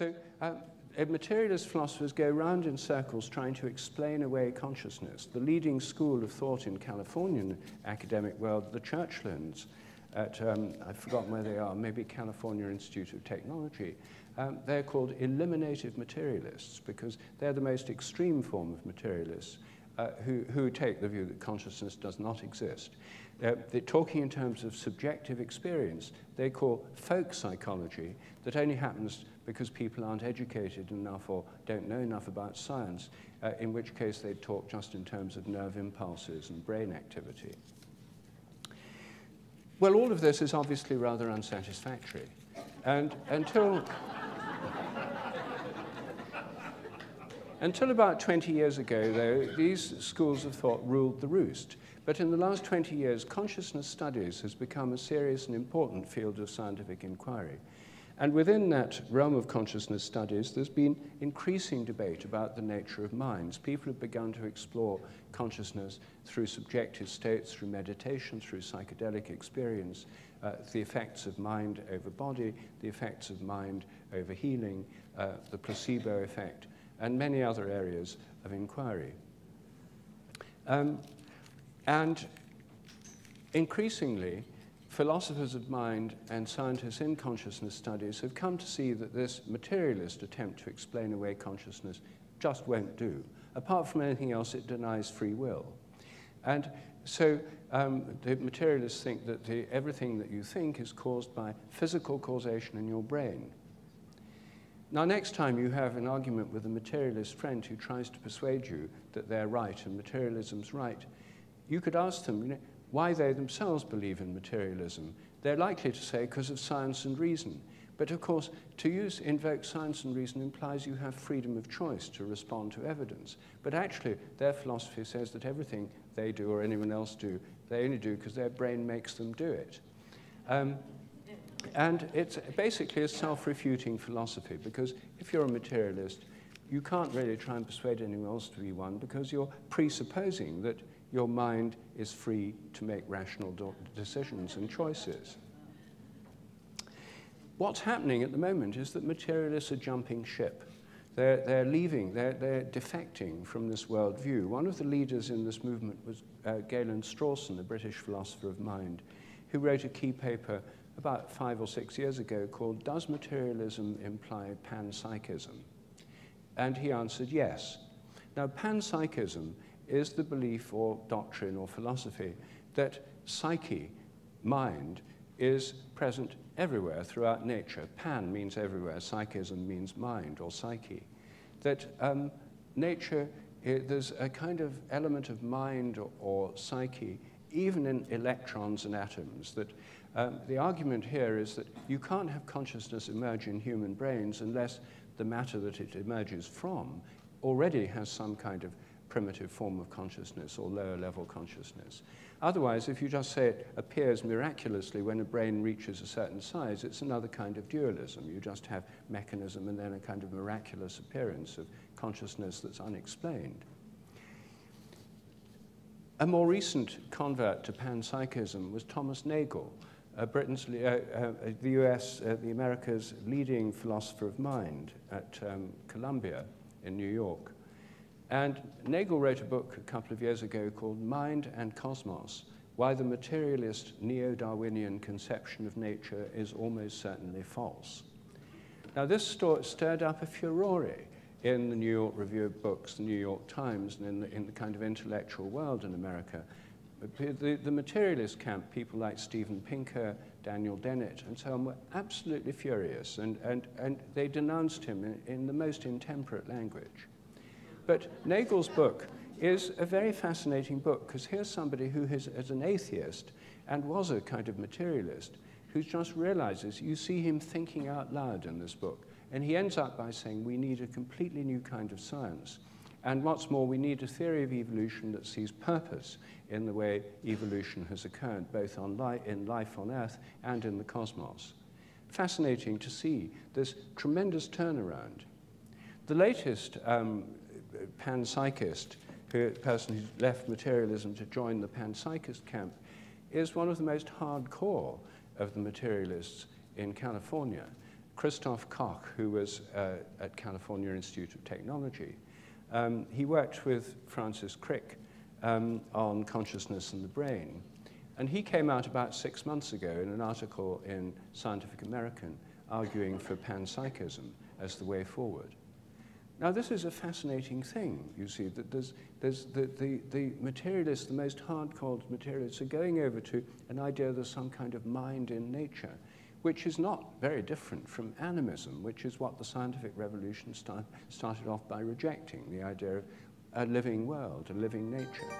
So um, materialist philosophers go round in circles trying to explain away consciousness. The leading school of thought in Californian academic world, the Churchlands, at, um, I've forgotten where they are, maybe California Institute of Technology, um, they're called eliminative materialists because they're the most extreme form of materialists uh, who, who take the view that consciousness does not exist. Uh, they're talking in terms of subjective experience. They call folk psychology that only happens because people aren't educated enough or don't know enough about science, uh, in which case they talk just in terms of nerve impulses and brain activity. Well, all of this is obviously rather unsatisfactory. And until, until about 20 years ago, though, these schools of thought ruled the roost. But in the last 20 years, consciousness studies has become a serious and important field of scientific inquiry. And within that realm of consciousness studies, there's been increasing debate about the nature of minds. People have begun to explore consciousness through subjective states, through meditation, through psychedelic experience, uh, the effects of mind over body, the effects of mind over healing, uh, the placebo effect, and many other areas of inquiry. Um, and increasingly, philosophers of mind and scientists in consciousness studies have come to see that this materialist attempt to explain away consciousness just won't do. Apart from anything else, it denies free will. And so um, the materialists think that the, everything that you think is caused by physical causation in your brain. Now, next time you have an argument with a materialist friend who tries to persuade you that they're right and materialism's right, you could ask them, you know, why they themselves believe in materialism. They're likely to say because of science and reason. But of course, to use invoke science and reason implies you have freedom of choice to respond to evidence. But actually, their philosophy says that everything they do or anyone else do, they only do because their brain makes them do it. Um, and it's basically a self-refuting philosophy because if you're a materialist, you can't really try and persuade anyone else to be one because you're presupposing that your mind is free to make rational decisions and choices. What's happening at the moment is that materialists are jumping ship. They're, they're leaving, they're, they're defecting from this worldview. One of the leaders in this movement was uh, Galen Strawson, the British philosopher of mind, who wrote a key paper about five or six years ago called Does Materialism Imply Panpsychism? And he answered yes. Now, panpsychism is the belief or doctrine or philosophy that psyche, mind, is present everywhere throughout nature. Pan means everywhere, psychism means mind or psyche. That um, nature, it, there's a kind of element of mind or, or psyche, even in electrons and atoms, that um, the argument here is that you can't have consciousness emerge in human brains unless the matter that it emerges from already has some kind of primitive form of consciousness or lower level consciousness. Otherwise, if you just say it appears miraculously when a brain reaches a certain size, it's another kind of dualism. You just have mechanism and then a kind of miraculous appearance of consciousness that's unexplained. A more recent convert to panpsychism was Thomas Nagel, Britain's, uh, uh, the US, uh, the America's leading philosopher of mind at um, Columbia in New York. And Nagel wrote a book a couple of years ago called Mind and Cosmos, Why the Materialist Neo-Darwinian Conception of Nature is Almost Certainly False. Now this stirred up a furore in the New York Review of Books, the New York Times, and in the, in the kind of intellectual world in America. The, the materialist camp, people like Steven Pinker, Daniel Dennett, and so on, were absolutely furious, and, and, and they denounced him in, in the most intemperate language. But Nagel's book is a very fascinating book because here's somebody who is, as an atheist and was a kind of materialist who just realizes you see him thinking out loud in this book. And he ends up by saying we need a completely new kind of science. And what's more, we need a theory of evolution that sees purpose in the way evolution has occurred, both li in life on Earth and in the cosmos. Fascinating to see this tremendous turnaround. The latest um, panpsychist, person who left materialism to join the panpsychist camp, is one of the most hardcore of the materialists in California. Christoph Koch, who was uh, at California Institute of Technology. Um, he worked with Francis Crick um, on consciousness and the brain. And he came out about six months ago in an article in Scientific American arguing for panpsychism as the way forward. Now, this is a fascinating thing, you see, that there's, there's the, the, the materialists, the most hardcore materialists, are going over to an idea there's some kind of mind in nature, which is not very different from animism, which is what the scientific revolution start, started off by rejecting, the idea of a living world, a living nature.